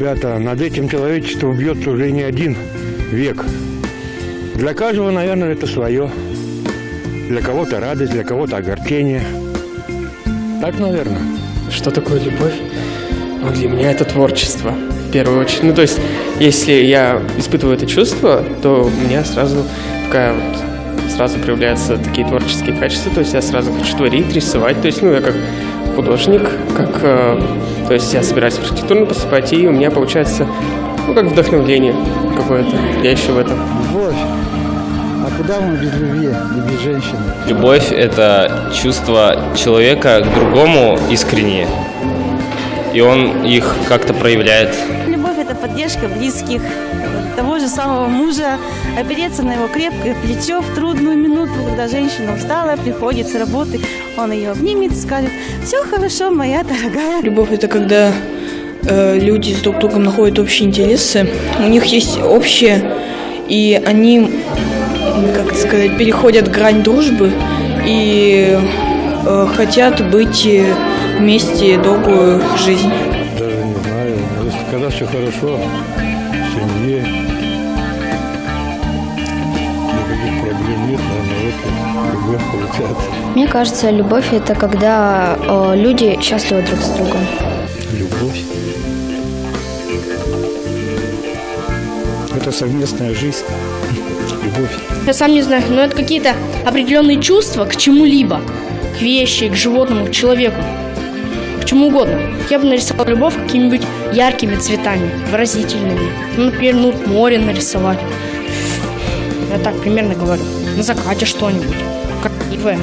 ребята, над этим человечество бьется уже не один век. Для каждого, наверное, это свое. Для кого-то радость, для кого-то огорчение. Так, наверное. Что такое любовь? Ну, для меня это творчество, в первую очередь. Ну, то есть, если я испытываю это чувство, то у меня сразу такая вот, сразу проявляются такие творческие качества, то есть я сразу хочу творить, рисовать, то есть, ну, я как художник, как, э, то есть я собираюсь в архитектуру поступать, и у меня получается, ну, как вдохновление какое-то, я ищу в этом. Любовь. А куда мы без любви и без женщины? Любовь – это чувство человека к другому искренне, и он их как-то проявляет. Поддержка близких, того же самого мужа, опереться на его крепкое плечо в трудную минуту, когда женщина устала, приходит с работы, он ее обнимет скажет «Все хорошо, моя дорогая». Любовь – это когда э, люди с друг другом находят общие интересы, у них есть общее, и они, как сказать, переходят грань дружбы и э, хотят быть вместе долгую жизнь. Когда все хорошо, в семье, никаких проблем нет, наверное, вот любовь получается. Мне кажется, любовь это когда э, люди счастливы друг с другом. Любовь. Это совместная жизнь. Любовь. Я сам не знаю, но это какие-то определенные чувства к чему-либо. К вещи, к животному, к человеку. К чему угодно. Я бы нарисовал любовь какими-нибудь яркими цветами, выразительными. Ну, например, ну, море нарисовать. Я так примерно говорю. На закате что-нибудь. Красивое.